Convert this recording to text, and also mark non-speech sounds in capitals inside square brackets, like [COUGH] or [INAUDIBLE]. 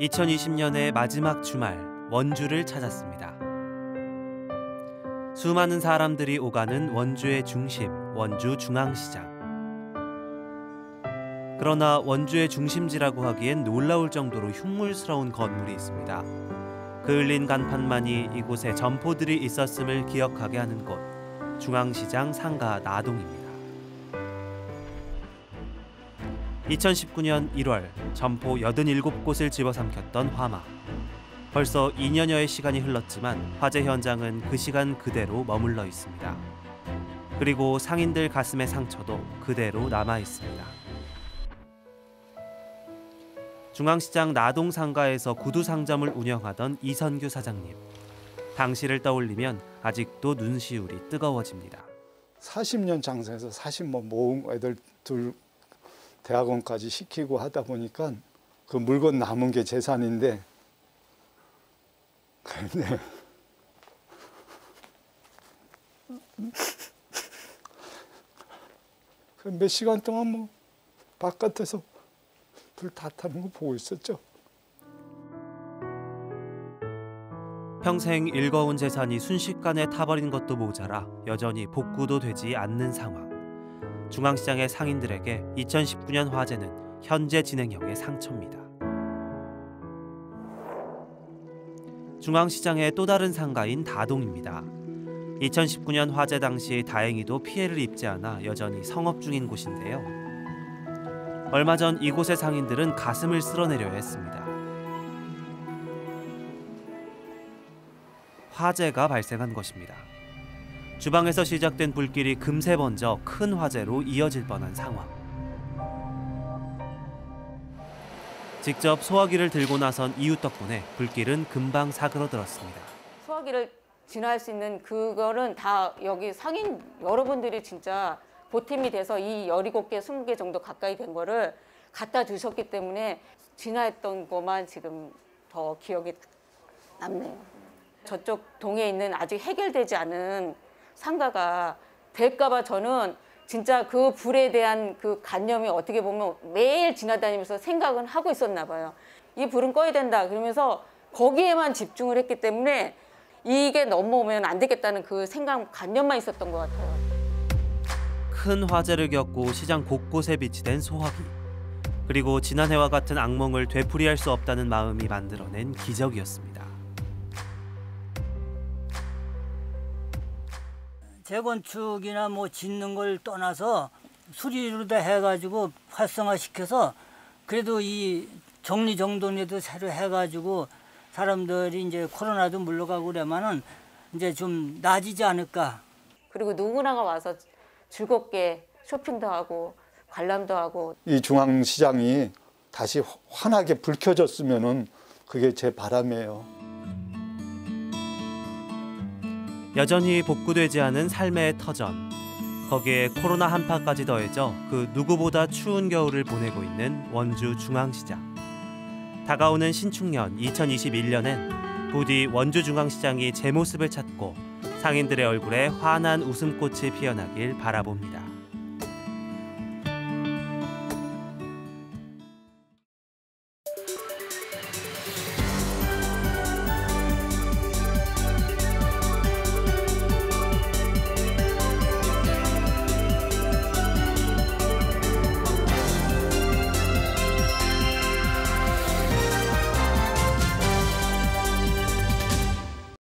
2020년의 마지막 주말 원주를 찾았습니다. 수많은 사람들이 오가는 원주의 중심, 원주 중앙시장. 그러나 원주의 중심지라고 하기엔 놀라울 정도로 흉물스러운 건물이 있습니다. 그을린 간판만이 이곳에 점포들이 있었음을 기억하게 하는 곳, 중앙시장 상가 나동입니다. 2019년 1월 점포 87곳을 집어삼켰던 화마. 벌써 2년여의 시간이 흘렀지만 화재 현장은 그 시간 그대로 머물러 있습니다. 그리고 상인들 가슴의 상처도 그대로 남아 있습니다. 중앙시장 나동 상가에서 구두 상점을 운영하던 이선규 사장님. 당시를 떠올리면 아직도 눈시울이 뜨거워집니다. 40년 장사해서 40뭐 모은 애들 둘 대학원까지 시키고 하다 보니까 그 물건 남은 게 재산인데 근데 [LAUGHS] 그몇 시간 동안 뭐 바깥에서 불 다 타는 거 보고 있었죠. 평생 일거운 재산이 순식간에 타버린 것도 모자라 여전히 복구도 되지 않는 상황. 중앙시장의 상인들에게 2019년 화재는 현재 진행형의 상처입니다. 중앙시장의 또 다른 상가인 다동입니다. 2019년 화재 당시 다행히도 피해를 입지 않아 여전히 성업 중인 곳인데요. 얼마 전 이곳의 상인들은 가슴을 쓸어내려 했습니다. 화재가 발생한 것입니다. 주방에서 시작된 불길이 금세 번져 큰 화재로 이어질 뻔한 상황. 직접 소화기를 들고 나선 이웃 덕분에 불길은 금방 사그러들었습니다. 소화기를 진화할 수 있는 그거는 다 여기 상인 여러분들이 진짜 보탬이 돼서 이 17개, 20개 정도 가까이 된 거를 갖다 주셨기 때문에 진화했던 것만 지금 더 기억이 남네요. 저쪽 동에 있는 아직 해결되지 않은 상가가 될까봐 저는 진짜 그 불에 대한 그 관념이 어떻게 보면 매일 지나다니면서 생각은 하고 있었나 봐요. 이 불은 꺼야 된다 그러면서 거기에만 집중을 했기 때문에 이게 넘어오면 안 되겠다는 그 생각 관념만 있었던 것 같아요. 큰 화재를 겪고 시장 곳곳에 비치된 소화기. 그리고 지난해와 같은 악몽을 되풀이할 수 없다는 마음이 만들어낸 기적이었습니다. 재건축이나 뭐 짓는 걸 떠나서 수리로 다 해가지고 활성화시켜서 그래도 이 정리정돈에도 새로 해가지고 사람들이 이제 코로나도 물러가고 그러면은 이제 좀 나아지지 않을까. 그리고 누구나가 와서 즐겁게 쇼핑도 하고 관람도 하고 이 중앙시장이 다시 환하게 불 켜졌으면은 그게 제 바람이에요. 여전히 복구되지 않은 삶의 터전. 거기에 코로나 한파까지 더해져 그 누구보다 추운 겨울을 보내고 있는 원주 중앙시장. 다가오는 신축년 2021년엔 부디 원주 중앙시장이 제 모습을 찾고 상인들의 얼굴에 환한 웃음꽃이 피어나길 바라봅니다.